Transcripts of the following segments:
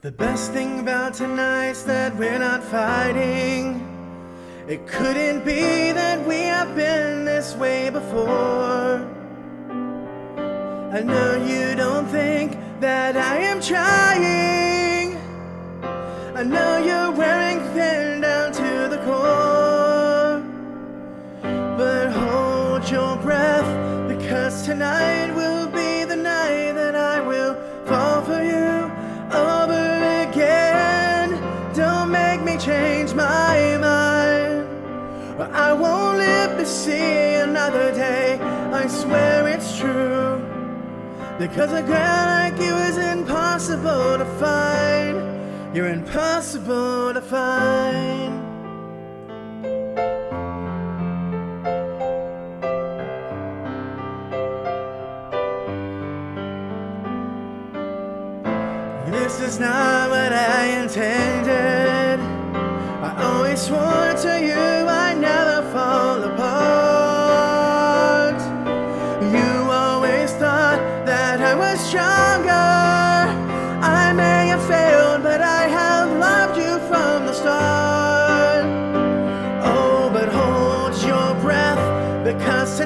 The best thing about tonight's that we're not fighting. It couldn't be that we have been this way before. I know you don't think that I am trying. I know you're wearing thin down to the core. But hold your breath because tonight will see another day. I swear it's true. Because a girl like you is impossible to find. You're impossible to find. This is not what I intended.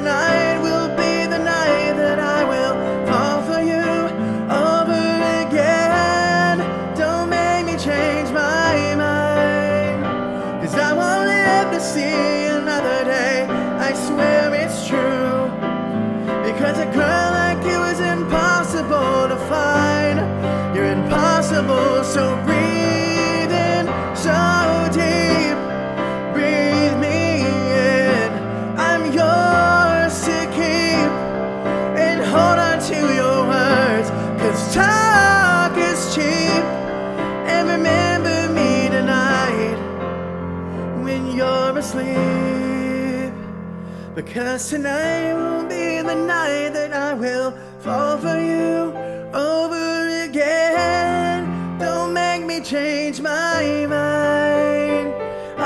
Tonight will be the night that I will fall for you over again. Don't make me change my mind. Cause I won't live to see another day. I swear it's true. Because a girl like you is impossible to find. You're asleep. Because tonight will be the night that I will fall for you over again. Don't make me change my mind.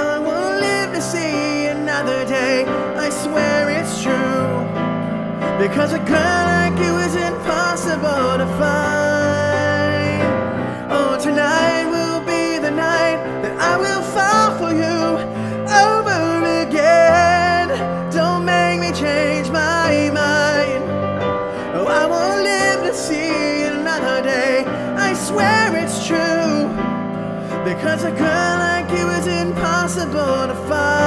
I won't live to see another day. I swear it's true. Because a girl like you is impossible to find. My mind. Oh, I won't live to see another day. I swear it's true. Because a girl like you is impossible to find. Impossible to find.